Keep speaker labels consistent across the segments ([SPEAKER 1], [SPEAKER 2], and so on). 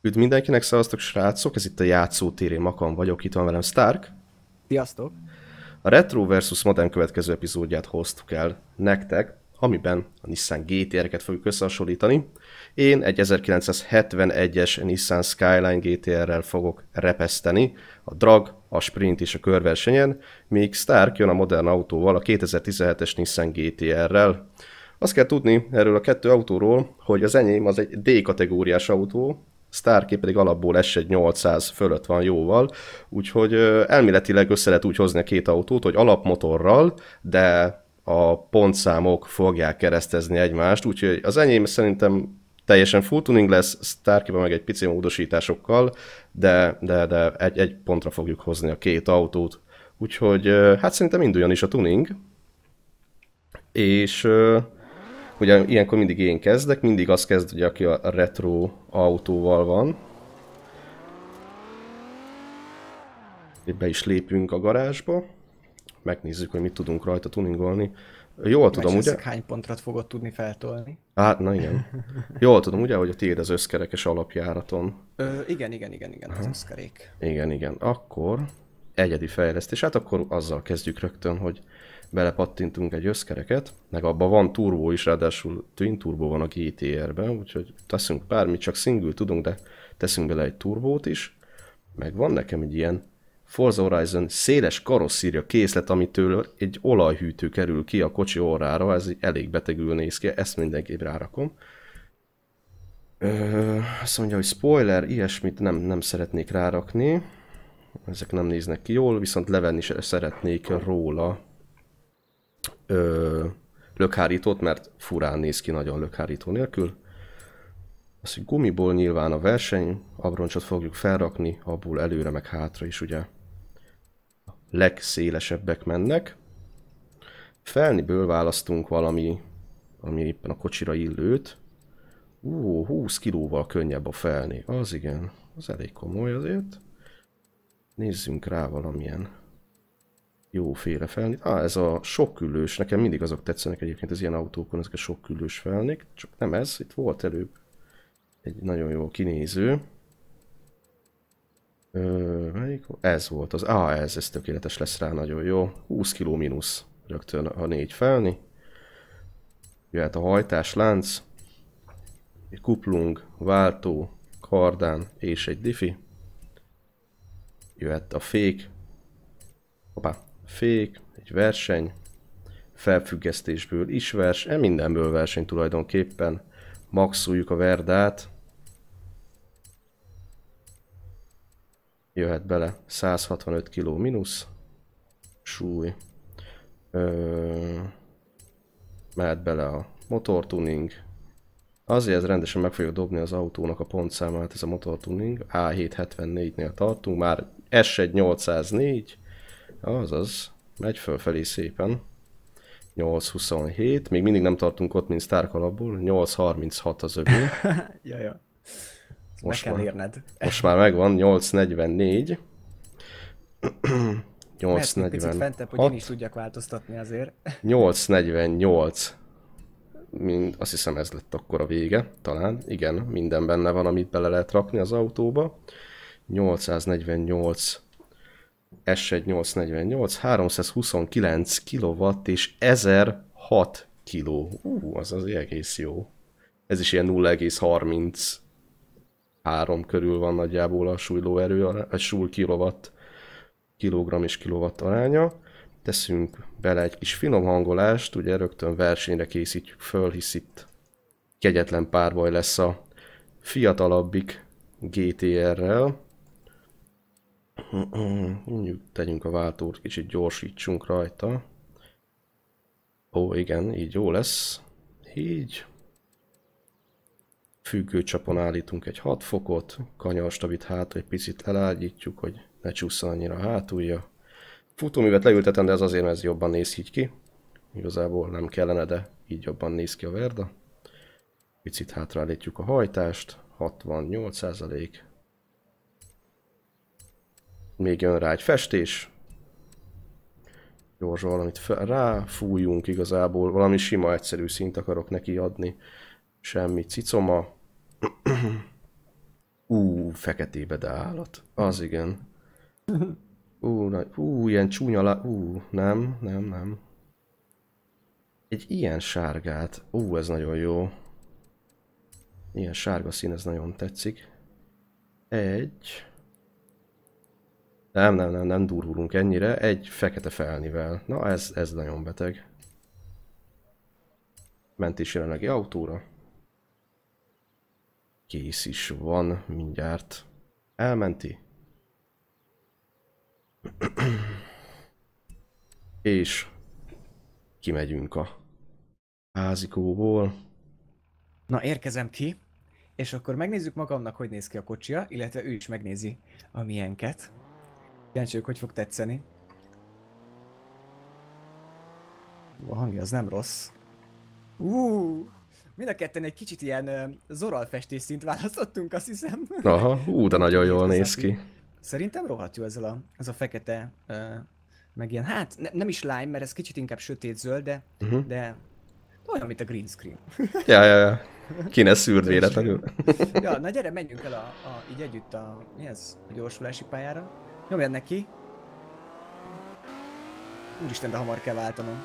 [SPEAKER 1] Üdv mindenkinek, szevasztok srácok, ez itt a játszótéri Makan vagyok, itt van velem Stark.
[SPEAKER 2] Sziasztok!
[SPEAKER 1] A Retro vs. Modern következő epizódját hoztuk el nektek, amiben a Nissan GTR-eket fogjuk összehasonlítani. Én egy 1971-es Nissan Skyline GTR-rel fogok repeszteni, a drag, a sprint és a körversenyen, míg Stark jön a modern autóval, a 2017-es Nissan GTR-rel. Azt kell tudni erről a kettő autóról, hogy az enyém az egy D-kategóriás autó, Starké pedig alapból S1 800 fölött van jóval, úgyhogy elméletileg össze lehet úgy hozni a két autót, hogy alapmotorral, de a pontszámok fogják keresztezni egymást, úgyhogy az enyém szerintem teljesen full tuning lesz, Starkiban meg egy pici módosításokkal, de, de, de egy, egy pontra fogjuk hozni a két autót. Úgyhogy hát szerintem induljon is a tuning. És Ugye ilyenkor mindig én kezdek, mindig az kezd, hogy aki a retro autóval van. Be is lépünk a garázsba. Megnézzük, hogy mit tudunk rajta tuningolni. Jól tudom, ugye?
[SPEAKER 2] hány pontra fogod tudni feltolni?
[SPEAKER 1] Hát, na igen. Jól tudom, ugye, hogy a tiéd az összkerekes alapjáraton.
[SPEAKER 2] Ö, igen, igen, igen, igen, az összkerék.
[SPEAKER 1] Igen, igen. Akkor egyedi fejlesztés. Hát akkor azzal kezdjük rögtön, hogy belepattintunk egy összkereket, meg abban van turbo is, ráadásul twin turbo van a GTR-ben, úgyhogy teszünk bármit, csak single tudunk, de teszünk bele egy turbót is, meg van nekem egy ilyen Forza Horizon széles karosszírja készlet, amitől egy olajhűtő kerül ki a kocsi orrára, ez elég betegül néz ki, ezt mindenképp rárakom. Ö, azt mondja, hogy spoiler, ilyesmit nem, nem szeretnék rárakni. Ezek nem néznek ki jól, viszont levenni szeretnék róla ö, lökhárítót, mert furán néz ki nagyon lökhárító nélkül. Az, hogy gumiból nyilván a verseny, abroncsot fogjuk felrakni, abból előre meg hátra is ugye a legszélesebbek mennek. Felniből választunk valami, ami éppen a kocsira illőt. Ú, 20 kilóval könnyebb a felni. Az igen, az elég komoly azért. Nézzünk rá valamilyen jóféle felnik. Ah, ez a sokkülős, nekem mindig azok tetszenek egyébként az ilyen autókon, ezek a sokkülős felnik. Csak nem ez, itt volt előbb egy nagyon jó kinéző. Ö, melyik? Ez volt az. Ah, ez, ez tökéletes lesz rá, nagyon jó. 20 kg mínusz rögtön a négy felni. Jöhet a hajtás, lánc, egy kuplung, váltó, kardán és egy diffi. Jöhet a fék. Hoppá, fék, egy verseny, felfüggesztésből is vers, e mindenből verseny tulajdonképpen. Maxoljuk a verdát. Jöhet bele 165 kg mínusz. Súly. Ö, mehet bele a motortuning. Azért rendesen meg fogja dobni az autónak a pontszámát ez a motortuning. A774-nél tartunk, már S1 804. Azaz, megy fölfelé szépen. 8.27, még mindig nem tartunk ott, mint Stark alapból, 8.36 az övé.
[SPEAKER 2] ja, ja. Most meg kell már, érned.
[SPEAKER 1] Most már megvan, 8.44. 8.40.
[SPEAKER 2] Picit fentebb, hogy én is tudjak változtatni azért.
[SPEAKER 1] 8.48. Mind, azt hiszem ez lett akkor a vége, talán. Igen, minden benne van, amit bele lehet rakni az autóba. 848 S1 848, 329 kW és 1006 kg. Ú, az az egész jó. Ez is ilyen 0,33 körül van nagyjából a súlylóerő, a súly kilowatt, kilogramm és kilowatt aránya. Teszünk bele egy kis finom hangolást, ugye rögtön versenyre készítjük föl, hisz itt kegyetlen párbaj lesz a fiatalabbik GTR-rel. Tegyünk a váltót, kicsit gyorsítsunk rajta. Ó, igen, így jó lesz. Így. Függőcsapon állítunk egy 6 fokot, kanyarstavit hát egy picit elágyítjuk, hogy ne csúszson annyira a hátulja. Futóművet leültetem, de ez azért, mert ez jobban néz így ki. Igazából nem kellene, de így jobban néz ki a verda. Picit hátrálítjuk a hajtást, 68%. Még jön rá egy festés. Gyorsan valamit fel, ráfújunk igazából. Valami sima, egyszerű szint akarok neki adni. Semmi cicoma. Ú, feketébe de állat. Az igen. Ú, na, ú, ilyen csúnya lá... Ú, nem, nem, nem. Egy ilyen sárgát. Ú, ez nagyon jó. Ilyen sárga szín, ez nagyon tetszik. Egy... Nem, nem, nem, nem durvulunk ennyire. Egy fekete felnivel. Na, ez, ez nagyon beteg. Ment is jelenlegi autóra. Kész is van mindjárt. Elmenti. És kimegyünk a házikóból.
[SPEAKER 2] Na, érkezem ki, és akkor megnézzük magamnak, hogy néz ki a kocsia, illetve ő is megnézi a miénket. Kíváncsi hogy fog tetszeni. A hangja az nem rossz. Uh, mind a ketten egy kicsit ilyen uh, zoral festés szint választottunk, azt hiszem.
[SPEAKER 1] Aha, ú, de nagyon jól néz ki.
[SPEAKER 2] Szerintem rohadt jó ez a, ez a fekete, uh, meg ilyen, hát ne, nem is lime, mert ez kicsit inkább sötét zöld, de, uh-huh. de olyan, mint a green screen.
[SPEAKER 1] ja, ja, ja. Ki ne szűrd véletlenül.
[SPEAKER 2] ja, na gyere, menjünk el a, a, így együtt a, mi ez, a gyorsulási pályára. Nyomjad neki. Úristen, de hamar kell váltanom.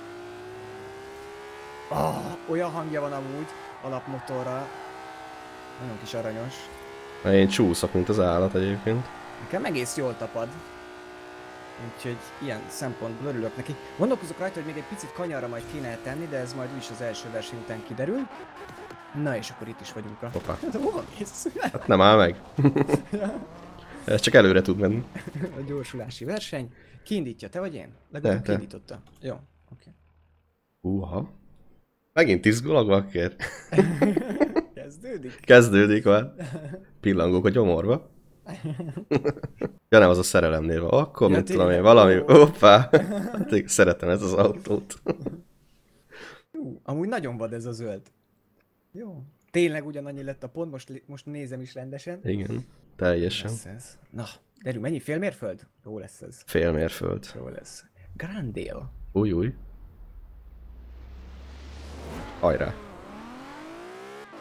[SPEAKER 2] Oh, olyan hangja van amúgy alapmotorra. Nagyon kis aranyos.
[SPEAKER 1] Én csúszok, mint az állat egyébként.
[SPEAKER 2] Nekem egész jól tapad. Úgyhogy ilyen szempontból örülök neki. Gondolkozok rajta, hogy még egy picit kanyarra majd kéne tenni, de ez majd úgyis az első verseny után kiderül. Na és akkor itt is vagyunk a...
[SPEAKER 1] Hoppá.
[SPEAKER 2] Hova mész?
[SPEAKER 1] Hát nem áll meg. Ez csak előre tud menni.
[SPEAKER 2] a gyorsulási verseny. Kiindítja, te vagy én?
[SPEAKER 1] Te.
[SPEAKER 2] kiindította. Jó, oké.
[SPEAKER 1] Uha. Megint izgulok, bakker.
[SPEAKER 2] Kezdődik?
[SPEAKER 1] Kezdődik már. Pillangok a gyomorba. ja nem, az a szerelemnél van. Akkor,
[SPEAKER 2] Ja,
[SPEAKER 1] mit tudom én, valami... Hoppá! Hát én szeretem ezt az autót.
[SPEAKER 2] Ú, amúgy nagyon vad ez a zöld. Jó. Tényleg ugyanannyi lett a pont, most, most nézem is rendesen.
[SPEAKER 1] Igen, teljesen.
[SPEAKER 2] Lesz ez. Na, derül, mennyi? Fél mérföld? Jó lesz ez.
[SPEAKER 1] Fél mérföld.
[SPEAKER 2] Jó lesz. Grandale.
[SPEAKER 1] Új, új. Hajrá.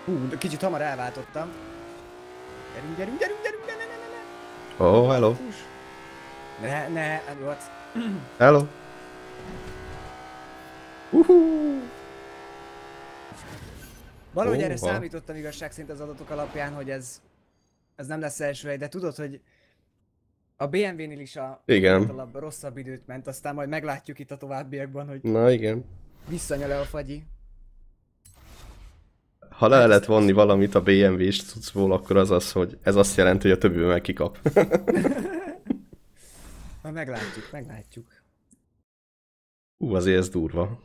[SPEAKER 2] Hú, de kicsit hamar elváltottam. Gyerünk, gyerünk, gyerünk, gyerünk, ne, ne, ne, ne,
[SPEAKER 1] oh, hello.
[SPEAKER 2] Ne, ne, hát
[SPEAKER 1] Hello. Uhú.
[SPEAKER 2] Valahogy
[SPEAKER 1] Ó,
[SPEAKER 2] erre számítottam igazság szerint az adatok alapján, hogy ez, ez nem lesz első hely, de tudod, hogy a BMW-nél is a
[SPEAKER 1] Igen.
[SPEAKER 2] rosszabb időt ment, aztán majd meglátjuk itt a továbbiakban, hogy
[SPEAKER 1] Na igen.
[SPEAKER 2] visszanyal-e a fagyi.
[SPEAKER 1] Ha le lehet vonni valamit a BMW-s cuccból, akkor az az, hogy ez azt jelenti, hogy a többi meg kikap.
[SPEAKER 2] Majd meglátjuk, meglátjuk.
[SPEAKER 1] Ú, azért ez durva.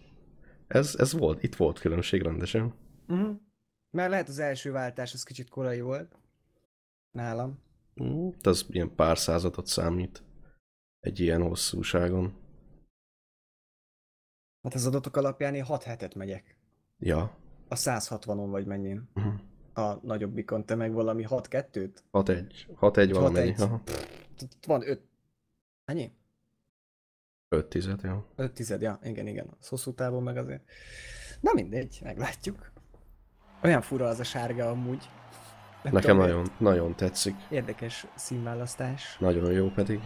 [SPEAKER 1] Ez, ez volt, itt volt különbség rendesen.
[SPEAKER 2] Uh-huh. Mert lehet az első váltás, az kicsit korai volt. Nálam.
[SPEAKER 1] Ú, az ilyen pár századot számít. Egy ilyen hosszúságon.
[SPEAKER 2] Hát az adatok alapján én 6 hetet megyek.
[SPEAKER 1] Ja.
[SPEAKER 2] A 160-on vagy mennyin.
[SPEAKER 1] Uh-huh.
[SPEAKER 2] A nagyobbikon, te meg valami 6-2-t?
[SPEAKER 1] 6-1. 6-1 valamennyi.
[SPEAKER 2] 6-1.
[SPEAKER 1] Aha.
[SPEAKER 2] Ott Van 5... Annyi?
[SPEAKER 1] 5 tized, ja.
[SPEAKER 2] 5 tized, ja, igen, igen. Az hosszú távon meg azért. Na mindegy, meglátjuk. Olyan fura az a sárga amúgy. Nem
[SPEAKER 1] Nekem
[SPEAKER 2] tudom,
[SPEAKER 1] nagyon, nagyon tetszik.
[SPEAKER 2] Érdekes színválasztás.
[SPEAKER 1] Nagyon jó pedig.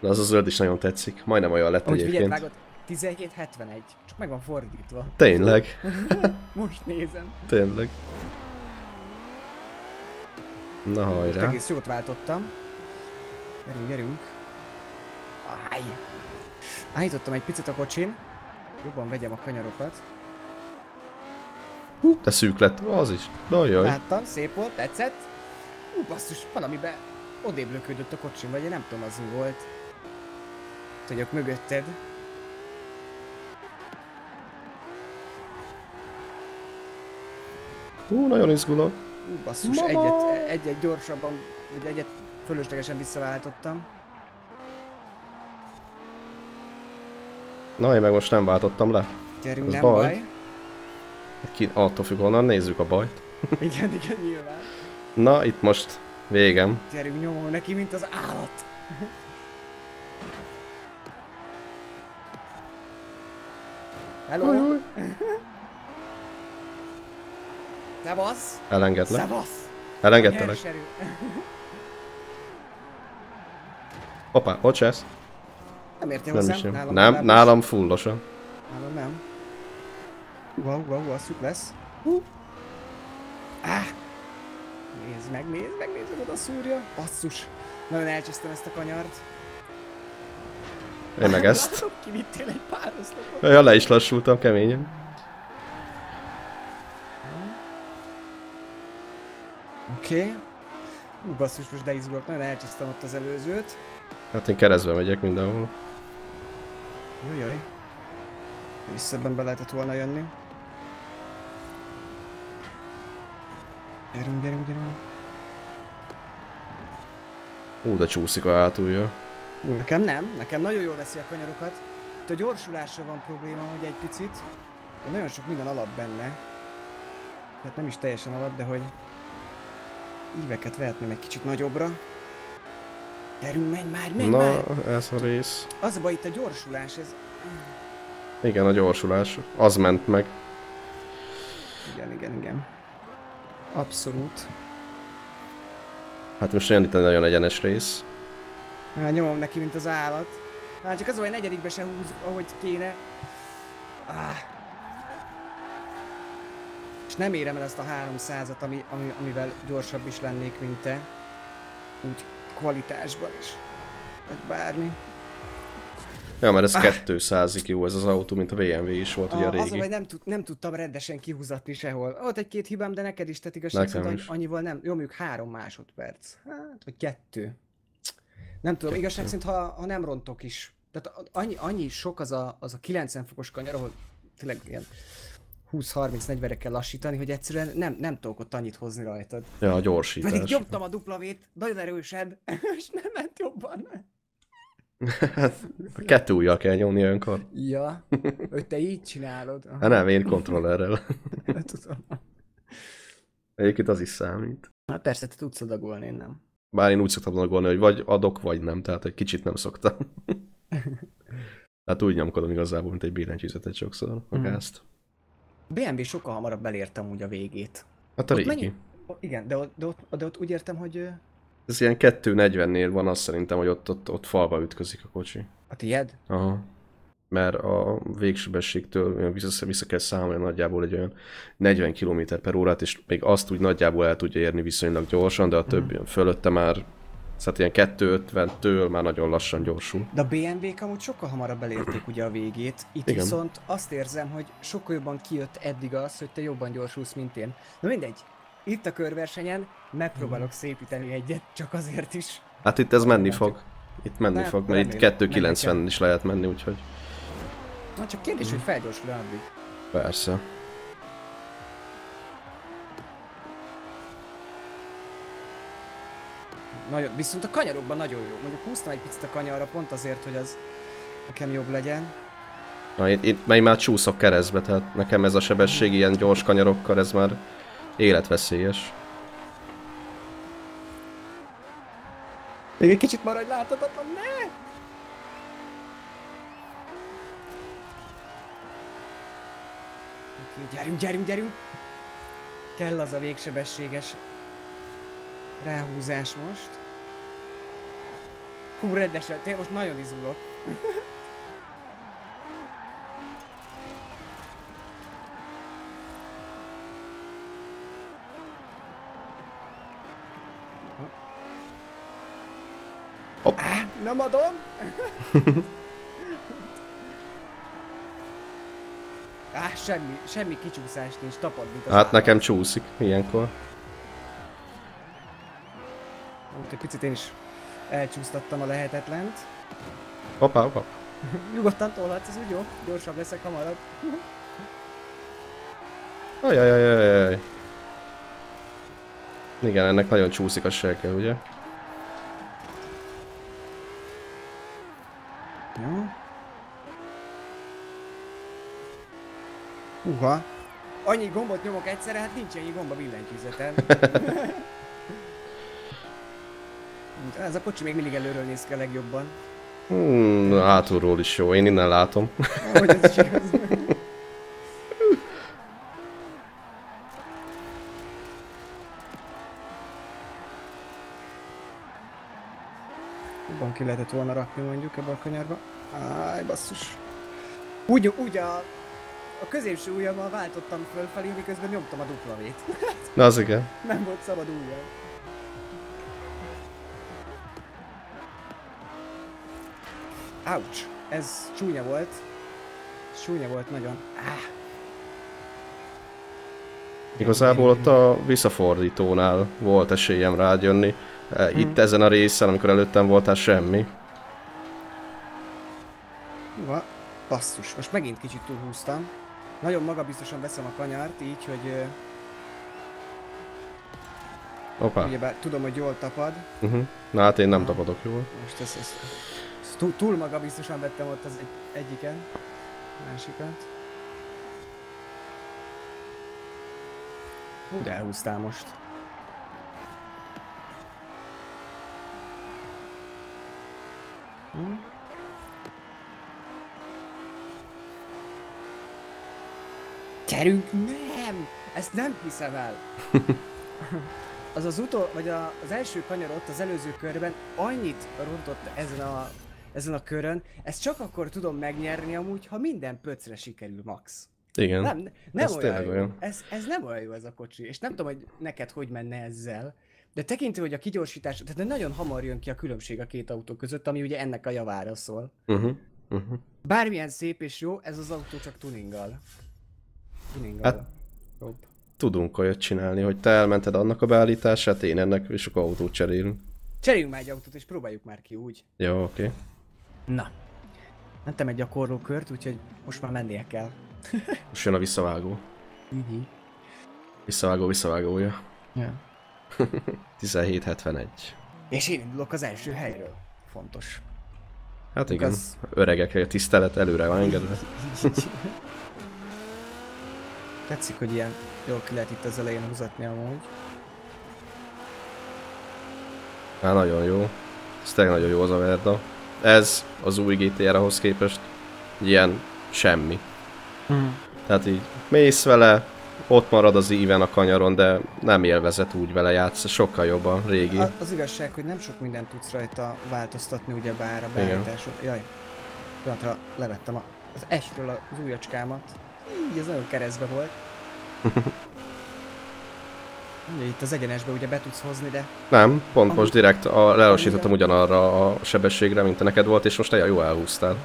[SPEAKER 1] De az a zöld is nagyon tetszik. Majdnem olyan lett
[SPEAKER 2] figyeld,
[SPEAKER 1] egyébként.
[SPEAKER 2] vágod, 17.71. Csak meg van fordítva.
[SPEAKER 1] Tényleg,
[SPEAKER 2] Most nézem.
[SPEAKER 1] tényleg. Na
[SPEAKER 2] Most
[SPEAKER 1] hajrá.
[SPEAKER 2] egész jót váltottam. Gyerünk, gyerünk. Áj. Állítottam egy picit a kocsin. Jobban vegyem a kanyarokat.
[SPEAKER 1] Hú, de szűk lett. Az is. Na jaj.
[SPEAKER 2] Láttam, szép volt, tetszett. Ú, basszus, valamiben odébb lökődött a kocsim, vagy én nem tudom, az mi volt. Tudjuk mögötted.
[SPEAKER 1] Hú, nagyon izgulok.
[SPEAKER 2] Ú, basszus, egyet, egyet gyorsabban, vagy egyet fölöslegesen visszaváltottam.
[SPEAKER 1] Na, én meg most nem váltottam le.
[SPEAKER 2] Gyerünk,
[SPEAKER 1] Az
[SPEAKER 2] nem
[SPEAKER 1] baj.
[SPEAKER 2] baj.
[SPEAKER 1] Ki, attól függ, honnan nézzük a bajt.
[SPEAKER 2] Igen, igen, nyilván.
[SPEAKER 1] Na, itt most végem.
[SPEAKER 2] Gyerünk, nyomom neki, mint az állat. Hello,
[SPEAKER 1] új.
[SPEAKER 2] szevasz,
[SPEAKER 1] Elengedlek.
[SPEAKER 2] szevasz.
[SPEAKER 1] Elengedtelek. Hoppá.
[SPEAKER 2] Nem értél
[SPEAKER 1] Nem.
[SPEAKER 2] Nálam
[SPEAKER 1] Nem,
[SPEAKER 2] legalábbis.
[SPEAKER 1] nálam fullosan.
[SPEAKER 2] Nálam nem. Wow, wow, szük lesz. Hú. Ah. Nézd meg, nézd meg, nézd meg, oda szúrja. Basszus. Nagyon elcsesztem ezt a kanyart.
[SPEAKER 1] Én meg ezt.
[SPEAKER 2] Látom, kivittél egy pár oszlopot.
[SPEAKER 1] Ja, le is lassultam keményen.
[SPEAKER 2] Oké. Okay. Hú, basszus, most deizgulok, nagyon elcsesztem ott az előzőt.
[SPEAKER 1] Hát én keresztbe megyek mindenhol.
[SPEAKER 2] Jajjaj. Visszabben be lehetett volna jönni. Gyerünk, gyerünk, gyerünk.
[SPEAKER 1] Ú, de csúszik a hátulja.
[SPEAKER 2] Ú, nekem nem, nekem nagyon jól veszi a kanyarokat. Itt a gyorsulásra van probléma, hogy egy picit. De nagyon sok minden alap benne. Hát nem is teljesen alap, de hogy íveket vehetném egy kicsit nagyobbra. Gyerünk, menj már, menj
[SPEAKER 1] Na,
[SPEAKER 2] már!
[SPEAKER 1] ez a rész.
[SPEAKER 2] Az a baj, itt a gyorsulás, ez...
[SPEAKER 1] Igen, a gyorsulás. Az ment meg.
[SPEAKER 2] Igen, igen, igen. Abszolút.
[SPEAKER 1] Hát most olyan itt egy nagyon egyenes rész.
[SPEAKER 2] Hát nyomom neki, mint az állat. Hát csak az baj, negyedikbe se húz, ahogy kéne. Ah. És nem érem el ezt a 300-at, ami, ami, amivel gyorsabb is lennék, mint te. Úgy kvalitásban is. Vagy bármi.
[SPEAKER 1] Ja, mert ez
[SPEAKER 2] Ah.
[SPEAKER 1] 200-ig jó ez az autó, mint a BMW is volt ugye a
[SPEAKER 2] az a
[SPEAKER 1] régi.
[SPEAKER 2] baj, nem, tud, nem tudtam rendesen kihúzatni sehol. Ott egy-két hibám, de neked is, tehát igazság annyival nem. Jó, mondjuk három másodperc. Hát, vagy kettő. Nem tudom, igazság szerint, ha, ha nem rontok is. Tehát annyi, annyi sok az a, az a 90 fokos kanyar, ahol tényleg ilyen 20-30-40-re kell lassítani, hogy egyszerűen nem, nem tudok ott annyit hozni rajtad.
[SPEAKER 1] Ja, a
[SPEAKER 2] Pedig
[SPEAKER 1] gyorsítás.
[SPEAKER 2] nyomtam a duplavét, nagyon erősen, és nem ment jobban.
[SPEAKER 1] Kettő ujjal kell nyomni olyankor.
[SPEAKER 2] Ja, hogy te így csinálod. Aha,
[SPEAKER 1] Hát nem, én kontrollerrel.
[SPEAKER 2] nem tudom.
[SPEAKER 1] Egyébként az is számít.
[SPEAKER 2] Hát persze, te tudsz adagolni, én nem.
[SPEAKER 1] Bár én úgy szoktam gondolni, hogy vagy adok, vagy nem, tehát egy kicsit nem szoktam. hát úgy nyomkodom igazából, mint egy billentyűzetet sokszor a
[SPEAKER 2] Mhm.
[SPEAKER 1] gázt.
[SPEAKER 2] BMW sokkal hamarabb elértem úgy a végét.
[SPEAKER 1] Hát a
[SPEAKER 2] Ott
[SPEAKER 1] régi.
[SPEAKER 2] mennyi? Igen, de ott, de, ott, de ott úgy értem, hogy
[SPEAKER 1] Ez ilyen 240-nél van azt szerintem, hogy ott, ott, ott falba ütközik a kocsi.
[SPEAKER 2] a tied?
[SPEAKER 1] Aha. Mert a végsebességtől vissza, vissza kell számolni nagyjából egy olyan 40 km per órát, és még azt úgy nagyjából el tudja érni viszonylag gyorsan, de a többi mm. fölötte már, szóval ilyen 250-től már nagyon lassan gyorsul.
[SPEAKER 2] De a BMW-k amúgy sokkal hamarabb elérték ugye a végét. Itt.
[SPEAKER 1] Igen.
[SPEAKER 2] viszont azt érzem, hogy sokkal jobban kijött eddig az, hogy te jobban gyorsulsz, mint én. Na mindegy. Itt a körversenyen megpróbálok szépíteni egyet, csak azért is.
[SPEAKER 1] Hát itt ez menni fog. Itt menni
[SPEAKER 2] Nem,
[SPEAKER 1] fog, mert itt
[SPEAKER 2] remélem,
[SPEAKER 1] 290
[SPEAKER 2] menni
[SPEAKER 1] is lehet menni, úgyhogy
[SPEAKER 2] Na csak kérdés, hogy felgyorsul addig.
[SPEAKER 1] persze.
[SPEAKER 2] Nagyon, viszont a kanyarokban nagyon jó. Mondjuk húztam egy picit a kanyarra pont azért, hogy az nekem jobb legyen.
[SPEAKER 1] Na, itt, itt már csúszok keresztbe, tehát nekem ez a sebesség ilyen gyors kanyarokkal, ez már életveszélyes.
[SPEAKER 2] Még egy kicsit maradj láthatatlan, ne! Gyerünk, gyerünk, gyerünk! Kell az a végsebességes ráhúzás most. Hú, rendesen, most nagyon izgulok.
[SPEAKER 1] Hopp.
[SPEAKER 2] Á, nem adom! Á, semmi, semmi kicsúszás nincs, tapad, mint az
[SPEAKER 1] Hát
[SPEAKER 2] állat.
[SPEAKER 1] nekem csúszik ilyenkor.
[SPEAKER 2] Úgy egy picit én is elcsúsztattam a lehetetlent.
[SPEAKER 1] Hoppá, hoppá.
[SPEAKER 2] Nyugodtan tolhatsz, ez úgy jó? Gyorsabb leszek hamarabb.
[SPEAKER 1] Ajajajajajaj. Igen, ennek nagyon csúszik a selke, ugye?
[SPEAKER 2] Jó. Uha. Annyi gombot nyomok egyszerre, hát nincs ennyi gomba billentyűzeten. Ez a kocsi még mindig előről néz ki a legjobban.
[SPEAKER 1] Hmm, hátulról is jó, én innen látom.
[SPEAKER 2] Hogy ez is igaz. Jobban ki lehetett volna rakni mondjuk ebbe a kanyarba. Áj, basszus. Úgy, úgy a, a középső ujjammal váltottam fölfelé, miközben nyomtam a dupla vét.
[SPEAKER 1] Na az igen.
[SPEAKER 2] Nem volt szabad ujjam. Ouch! Ez csúnya volt. Csúnya volt nagyon. Ah,
[SPEAKER 1] Igazából ott a visszafordítónál volt esélyem rájönni. E, Itt ezen a részen, amikor előttem voltál semmi.
[SPEAKER 2] Húha, basszus, most megint kicsit túlhúztam. Nagyon magabiztosan veszem a kanyart, így, hogy ö,
[SPEAKER 1] Hoppá.
[SPEAKER 2] ugyebár tudom, hogy jól tapad.
[SPEAKER 1] Uh-huh. Na hát én nem tapadok jól.
[SPEAKER 2] Most ezt, ezt, ezt túl, túl magabiztosan vettem ott az egy, egyiken, másikat. Hú, de elhúztál most. Hm? Gyerünk, nem! Ezt nem hiszem el! az az utol, vagy a, az első kanyar ott az előző körben annyit rontott ezen a, ezen a körön, ezt csak akkor tudom megnyerni amúgy, ha minden pöcre sikerül max.
[SPEAKER 1] Igen.
[SPEAKER 2] Nem, nem
[SPEAKER 1] ez
[SPEAKER 2] olyan, jó.
[SPEAKER 1] olyan.
[SPEAKER 2] Ez, ez nem olyan jó ez a kocsi, és nem tudom, hogy neked hogy menne ezzel, de tekintve, hogy a kigyorsítás, tehát nagyon hamar jön ki a különbség a két autó között, ami ugye ennek a javára szól.
[SPEAKER 1] Uh-huh. Uh-huh.
[SPEAKER 2] Bármilyen szép és jó, ez az autó csak tuninggal. Tuninggal.
[SPEAKER 1] Hát-.
[SPEAKER 2] Jobb.
[SPEAKER 1] Tudunk olyat csinálni, hogy te elmented annak a beállítását, én ennek, és akkor autót cserélünk.
[SPEAKER 2] Cseréljünk már egy autót, és próbáljuk már ki úgy.
[SPEAKER 1] Jó, oké. Okay.
[SPEAKER 2] Na. Mentem egy gyakorló kört, úgyhogy most már mennie kell.
[SPEAKER 1] Most jön a visszavágó.
[SPEAKER 2] Uh-huh.
[SPEAKER 1] Visszavágó, visszavágója.
[SPEAKER 2] Ja.
[SPEAKER 1] 1771.
[SPEAKER 2] És én indulok az első helyről. Fontos.
[SPEAKER 1] Hát igen,
[SPEAKER 2] Az-
[SPEAKER 1] öregekre a tisztelet előre van engedve.
[SPEAKER 2] Tetszik, hogy ilyen jól ki lehet itt az elején húzatni amúgy.
[SPEAKER 1] Hát nagyon jó. Ez tényleg nagyon jó az a Verda. Ez az új GTR-hoz képest ilyen semmi.
[SPEAKER 2] Mm.
[SPEAKER 1] Tehát így mész vele, ott marad az íven a kanyaron, de nem élvezet úgy vele játsz, sokkal jobb a régi.
[SPEAKER 2] A, az igazság, hogy nem sok mindent tudsz rajta változtatni, ugye bár a beállításod. Jaj, pillanatra levettem a, az esről az ujjacskámat. Így, ez nagyon keresztbe volt. Ugye itt az egyenesbe ugye be tudsz hozni, de
[SPEAKER 1] Nem, pont most direkt a, lelassítottam ugyanarra a sebességre, mint te neked volt, és most olyan jó elhúztál.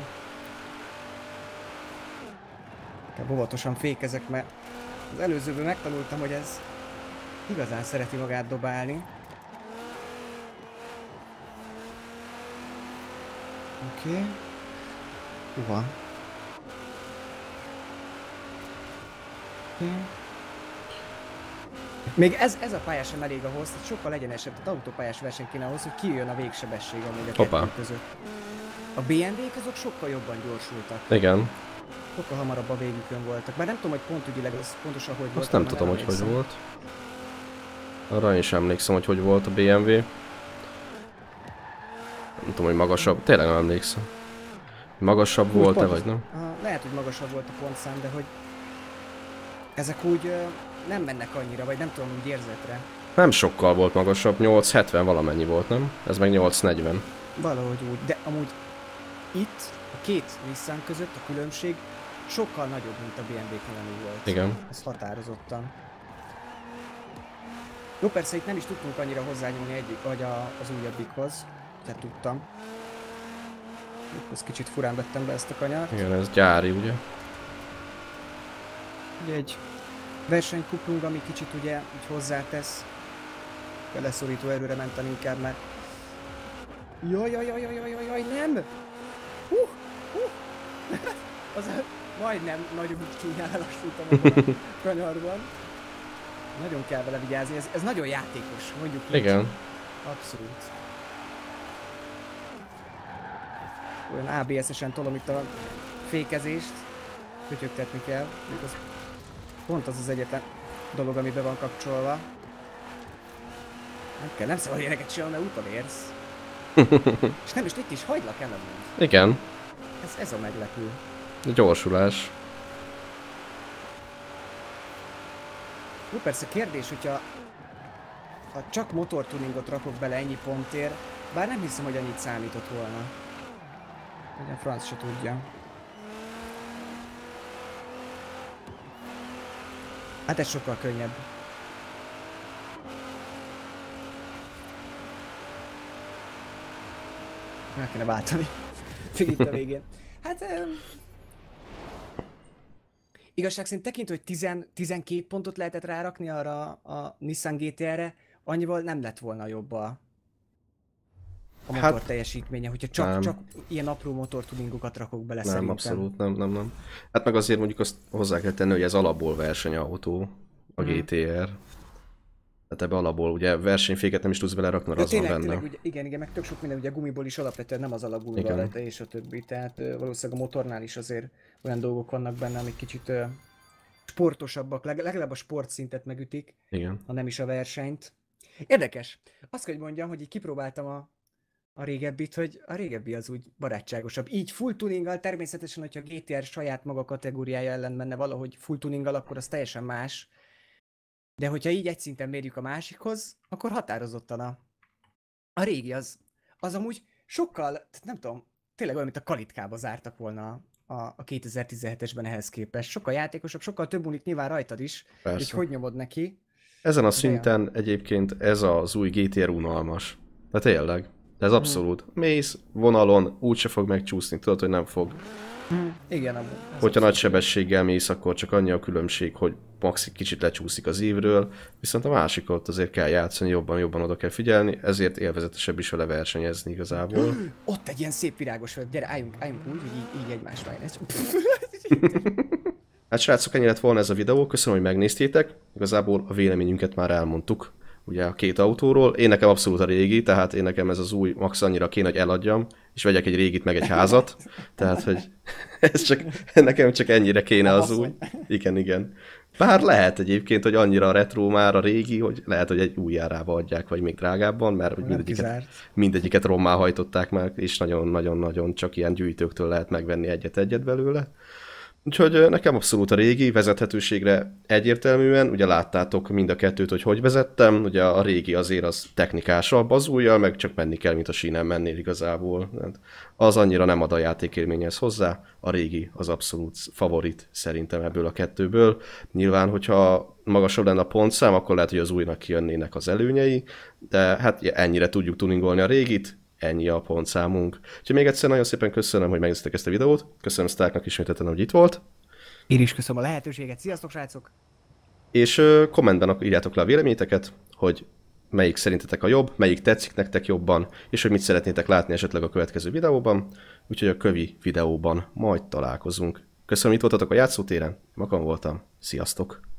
[SPEAKER 2] Inkább óvatosan fékezek, mert az előzőből megtanultam, hogy ez igazán szereti magát dobálni. Oké. Okay. Hova? Okay. Még ez, ez a pálya sem elég ahhoz, hogy sokkal egyenesebb, tehát autópályás verseny kéne ahhoz, hogy kijön a végsebesség amúgy a kettő között. A BMW-k azok sokkal jobban gyorsultak.
[SPEAKER 1] Igen,
[SPEAKER 2] Sokkal hamarabb a végükön voltak. Bár nem tudom, hogy pontügyileg az pontosan hogy volt.
[SPEAKER 1] azt nem tudom, hogy hogy volt. Arra én sem emlékszem, hogy hogy volt a BMW. Nem tudom, hogy magasabb, tényleg nem emlékszem. Magasabb volt-e,
[SPEAKER 2] pont
[SPEAKER 1] vagy nem?
[SPEAKER 2] Lehet, hogy magasabb volt a pontszám, de hogy ezek úgy nem mennek annyira, vagy nem tudom, úgy érzetre.
[SPEAKER 1] Nem sokkal volt magasabb, 870 valamennyi volt, nem? Ez meg 840.
[SPEAKER 2] Valahogy úgy, de amúgy itt a két Nissan között a különbség sokkal nagyobb, mint a BMW-knél volt.
[SPEAKER 1] Igen.
[SPEAKER 2] Ez határozottan. Jó, persze itt nem is tudtunk annyira hozzányúlni egyik, vagy a, az újabbikhoz. De tudtam. Ez kicsit furán vettem be ezt a kanyart.
[SPEAKER 1] Igen, ez gyári, ugye?
[SPEAKER 2] Ugye egy versenykuplung, ami kicsit ugye így hozzátesz. Beleszorító erőre mentem inkább, mert... Jaj, jaj, jaj, jaj, jaj, jaj, nem! Hú, hú! Az a, majdnem nagyon csúnyán elassultam abban a kanyarban. Nagyon kell vele vigyázni, ez, ez nagyon játékos, mondjuk így.
[SPEAKER 1] Igen.
[SPEAKER 2] Abszolút. Olyan ABS-esen tolom itt a fékezést. Kötyögtetni kell. Még az pont az az egyetlen dolog, ami be van kapcsolva. Nem kell, nem szabad ilyeneket csinálni, mert utolérsz. És nem is itt is hagylak el amúgy.
[SPEAKER 1] Igen.
[SPEAKER 2] Ez, ez a meglepő.
[SPEAKER 1] Gyorsulás.
[SPEAKER 2] Jó, persze kérdés, hogyha ha csak motortuningot rakok bele ennyi pontért, Bár nem hiszem, hogy annyit számított volna. A franc se tudja. Hát ez sokkal könnyebb. Meg kéne váltani. Itt a végén. Hát... Um... Igazság szerint tekintve, hogy 10, 12 pontot lehetett rárakni arra a Nissan GTR-re, annyival nem lett volna jobb a, a motor hát, teljesítménye, hogyha csak, nem. csak ilyen apró motortuningokat rakok bele
[SPEAKER 1] Nem,
[SPEAKER 2] szerintem.
[SPEAKER 1] abszolút, nem, nem, nem. Hát meg azért mondjuk azt hozzá kell tenni, hogy ez alapból versenyautó, a hmm. Tehát ebbe alapból ugye versenyféket nem is tudsz belerakni, mert az tényleg, van benne. Tényleg,
[SPEAKER 2] ugye, igen, igen, meg tök sok minden, ugye gumiból is alapvetően nem az alagú rajta és a többi, tehát valószínűleg a motornál is azért olyan dolgok vannak benne, amik kicsit uh, sportosabbak, leg, legalább a sportszintet megütik,
[SPEAKER 1] igen.
[SPEAKER 2] ha nem is a versenyt. Érdekes. Azt kell, hogy mondjam, hogy így kipróbáltam a, a régebbit, hogy a régebbi az úgy barátságosabb. Így full tuninggal természetesen, hogyha GTR saját maga kategóriája ellen menne valahogy full tuninggal, akkor az teljesen más. De hogyha így egy szinten mérjük a másikhoz, akkor határozottan a, a régi az, az amúgy sokkal, nem tudom, tényleg olyan, mint a kalitkába zártak volna a, a 2017-esben ehhez képest. Sokkal játékosabb, sokkal több múlik nyilván rajtad is, Persze. hogy hogy nyomod neki.
[SPEAKER 1] Ezen a szinten De... egyébként ez az új GTR unalmas. De tényleg. Ez hmm. abszolút. Mész vonalon, úgyse fog megcsúszni, tudod, hogy nem fog.
[SPEAKER 2] Hmm. Igen, amúgy.
[SPEAKER 1] Hogyha nagy sebességgel mész, akkor csak annyi a különbség, hogy maxi kicsit lecsúszik az ívről, viszont a másik ott azért kell játszani, jobban, jobban oda kell figyelni, ezért élvezetesebb is vele versenyezni igazából.
[SPEAKER 2] Ott egy ilyen szép virágos vagy, gyere, álljunk, álljunk úgy, hogy így, így egymás
[SPEAKER 1] hát srácok, ennyi lett volna ez a videó, köszönöm, hogy megnéztétek, igazából a véleményünket már elmondtuk ugye a két autóról. Én nekem abszolút a régi, tehát én nekem ez az új max annyira kéne, hogy eladjam, és vegyek egy régit, meg egy házat. Tehát, hogy ez csak, nekem csak ennyire kéne az új. Igen, igen. Bár lehet egyébként, hogy annyira retro már a régi, hogy lehet, hogy egy új árába adják, vagy még drágábban, mert hogy mindegyiket, mindegyiket rommá hajtották meg, és nagyon-nagyon-nagyon csak ilyen gyűjtőktől lehet megvenni egyet-egyet belőle. Úgyhogy nekem abszolút a régi vezethetőségre egyértelműen, ugye láttátok mind a kettőt, hogy hogy vezettem, ugye a régi azért az technikásabb az újjal, meg csak menni kell, mint a sínen mennél igazából. Az annyira nem ad a játékélményhez hozzá, a régi az abszolút favorit szerintem ebből a kettőből. Nyilván, hogyha magasabb lenne a pontszám, akkor lehet, hogy az újnak kijönnének az előnyei, de hát ennyire tudjuk tuningolni a régit, ennyi a pontszámunk. Úgyhogy még egyszer nagyon szépen köszönöm, hogy megnéztek ezt a videót. Köszönöm Starknak ismételten, hogy itt volt.
[SPEAKER 2] Én is köszönöm a lehetőséget. Sziasztok, srácok!
[SPEAKER 1] És kommentben írjátok le a véleményeteket, hogy melyik szerintetek a jobb, melyik tetszik nektek jobban, és hogy mit szeretnétek látni esetleg a következő videóban. Úgyhogy a kövi videóban majd találkozunk. Köszönöm, hogy itt voltatok a játszótéren. Makam voltam. Sziasztok!